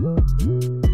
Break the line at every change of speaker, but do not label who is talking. Mm-hmm.